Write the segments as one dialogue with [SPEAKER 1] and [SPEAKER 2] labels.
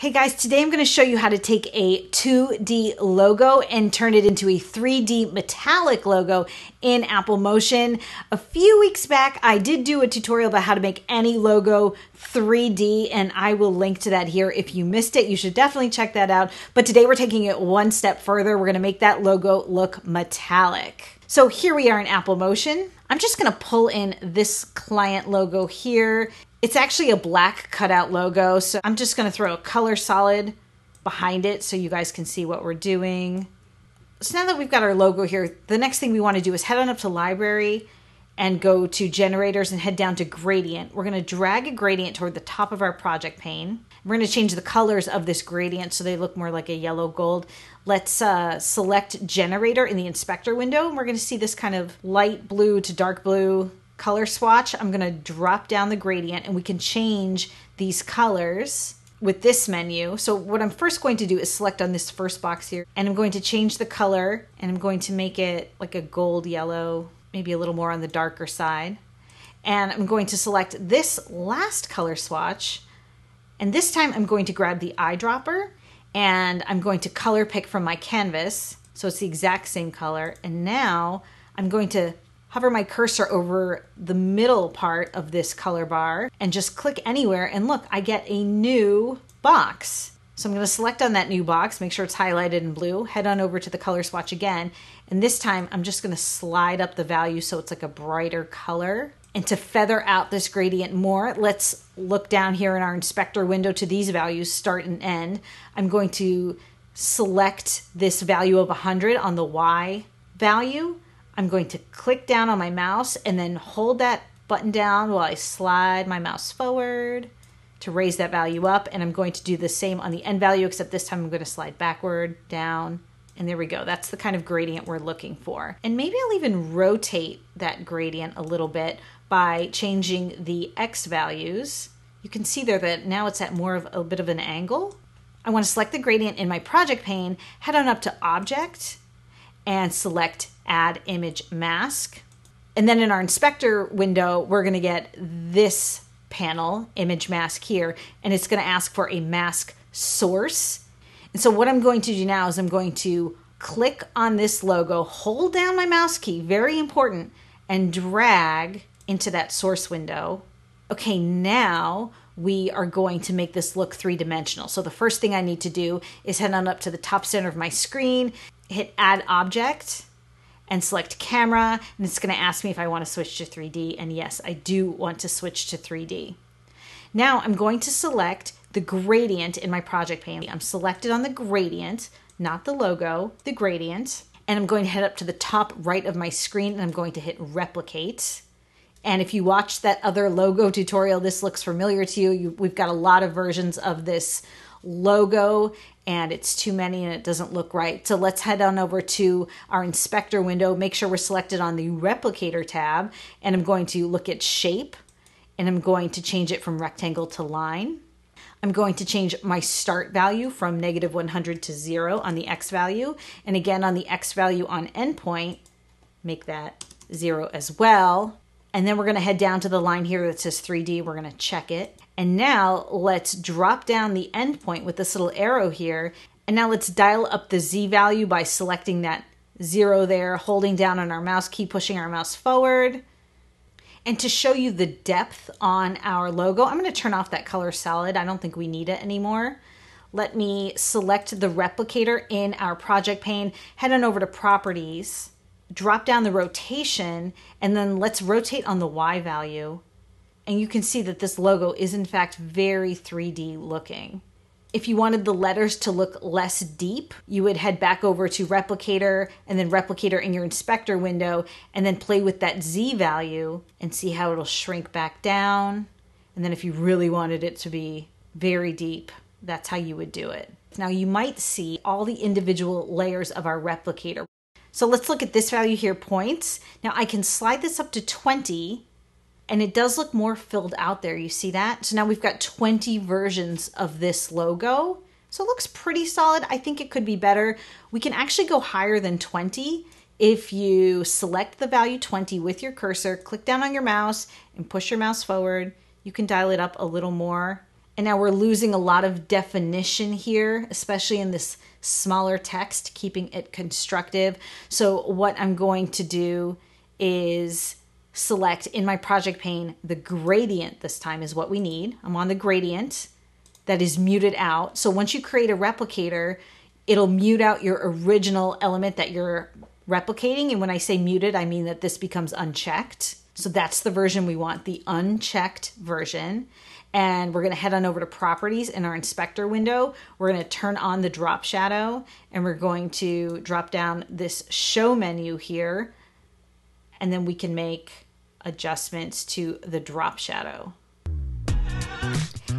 [SPEAKER 1] Hey guys, today I'm going to show you how to take a 2D logo and turn it into a 3D metallic logo in Apple Motion. A few weeks back, I did do a tutorial about how to make any logo 3D, and I will link to that here. If you missed it, you should definitely check that out. But today we're taking it one step further. We're going to make that logo look metallic. So here we are in Apple Motion. I'm just going to pull in this client logo here it's actually a black cutout logo, so I'm just going to throw a color solid behind it so you guys can see what we're doing. So now that we've got our logo here, the next thing we want to do is head on up to library and go to generators and head down to gradient. We're going to drag a gradient toward the top of our project pane. We're going to change the colors of this gradient so they look more like a yellow gold. Let's uh, select generator in the inspector window. And we're going to see this kind of light blue to dark blue color swatch, I'm going to drop down the gradient and we can change these colors with this menu. So what I'm first going to do is select on this first box here and I'm going to change the color and I'm going to make it like a gold yellow, maybe a little more on the darker side. And I'm going to select this last color swatch and this time I'm going to grab the eyedropper and I'm going to color pick from my canvas. So it's the exact same color. And now I'm going to hover my cursor over the middle part of this color bar and just click anywhere and look, I get a new box. So I'm going to select on that new box, make sure it's highlighted in blue, head on over to the color swatch again, and this time I'm just going to slide up the value so it's like a brighter color. And to feather out this gradient more, let's look down here in our inspector window to these values, start and end. I'm going to select this value of 100 on the Y value I'm going to click down on my mouse and then hold that button down while I slide my mouse forward to raise that value up. And I'm going to do the same on the end value, except this time I'm going to slide backward, down, and there we go. That's the kind of gradient we're looking for. And maybe I'll even rotate that gradient a little bit by changing the X values. You can see there that now it's at more of a bit of an angle. I want to select the gradient in my project pane, head on up to Object, and select add image mask. And then in our inspector window, we're going to get this panel, image mask here, and it's going to ask for a mask source. And so what I'm going to do now is I'm going to click on this logo, hold down my mouse key, very important, and drag into that source window. Okay, now we are going to make this look three dimensional. So the first thing I need to do is head on up to the top center of my screen, hit add object, and select camera and it's going to ask me if I want to switch to 3D and yes I do want to switch to 3D. Now I'm going to select the gradient in my project pane. I'm selected on the gradient, not the logo, the gradient, and I'm going to head up to the top right of my screen and I'm going to hit replicate. And if you watched that other logo tutorial, this looks familiar to you. you we've got a lot of versions of this logo and it's too many and it doesn't look right. So let's head on over to our inspector window, make sure we're selected on the replicator tab, and I'm going to look at shape and I'm going to change it from rectangle to line. I'm going to change my start value from negative 100 to zero on the X value. And again, on the X value on endpoint, make that zero as well. And then we're going to head down to the line here that says 3D. We're going to check it. And now let's drop down the endpoint with this little arrow here. And now let's dial up the Z value by selecting that zero there, holding down on our mouse key, pushing our mouse forward. And to show you the depth on our logo, I'm going to turn off that color solid. I don't think we need it anymore. Let me select the replicator in our project pane, head on over to properties, drop down the rotation, and then let's rotate on the Y value. And you can see that this logo is in fact very 3D looking. If you wanted the letters to look less deep, you would head back over to Replicator and then Replicator in your inspector window and then play with that Z value and see how it'll shrink back down. And then if you really wanted it to be very deep, that's how you would do it. Now you might see all the individual layers of our replicator. So let's look at this value here, points. Now I can slide this up to 20 and it does look more filled out there. You see that? So now we've got 20 versions of this logo. So it looks pretty solid. I think it could be better. We can actually go higher than 20 if you select the value 20 with your cursor, click down on your mouse and push your mouse forward. You can dial it up a little more And now we're losing a lot of definition here, especially in this smaller text, keeping it constructive. So what I'm going to do is select in my project pane the gradient this time is what we need. I'm on the gradient that is muted out. So once you create a replicator, it'll mute out your original element that you're replicating. And when I say muted, I mean that this becomes unchecked. So that's the version we want, the unchecked version. And we're going to head on over to properties in our inspector window. We're going to turn on the drop shadow and we're going to drop down this show menu here. And then we can make adjustments to the drop shadow.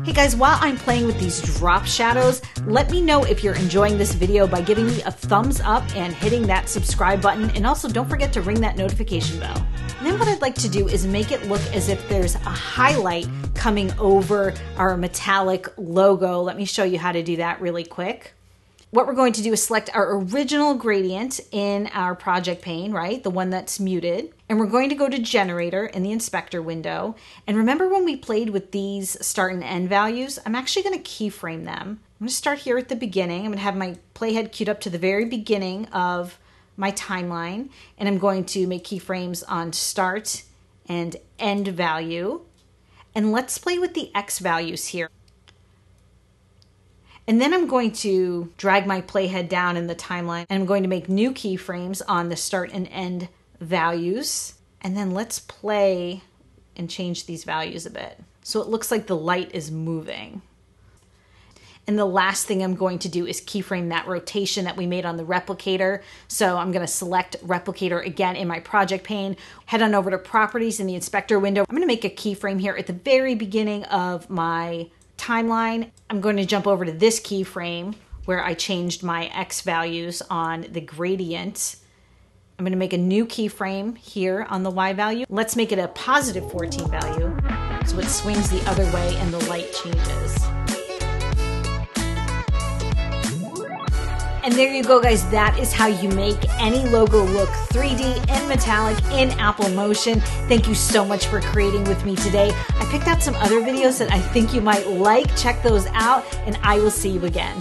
[SPEAKER 1] Hey guys, while I'm playing with these drop shadows, let me know if you're enjoying this video by giving me a thumbs up and hitting that subscribe button. And also don't forget to ring that notification bell. And then what I'd like to do is make it look as if there's a highlight coming over our metallic logo. Let me show you how to do that really quick what we're going to do is select our original gradient in our project pane, right? The one that's muted. And we're going to go to generator in the inspector window. And remember when we played with these start and end values? I'm actually going to keyframe them. I'm going to start here at the beginning. I'm going to have my playhead cued up to the very beginning of my timeline. And I'm going to make keyframes on start and end value. And let's play with the X values here. And then I'm going to drag my playhead down in the timeline and I'm going to make new keyframes on the start and end values. And then let's play and change these values a bit. So it looks like the light is moving. And the last thing I'm going to do is keyframe that rotation that we made on the replicator. So I'm going to select replicator again in my project pane, head on over to properties in the inspector window. I'm going to make a keyframe here at the very beginning of my timeline, I'm going to jump over to this keyframe where I changed my X values on the gradient. I'm going to make a new keyframe here on the Y value. Let's make it a positive 14 value so it swings the other way and the light changes. And there you go, guys. That is how you make any logo look 3D and metallic in Apple Motion. Thank you so much for creating with me today. I picked out some other videos that I think you might like. Check those out, and I will see you again.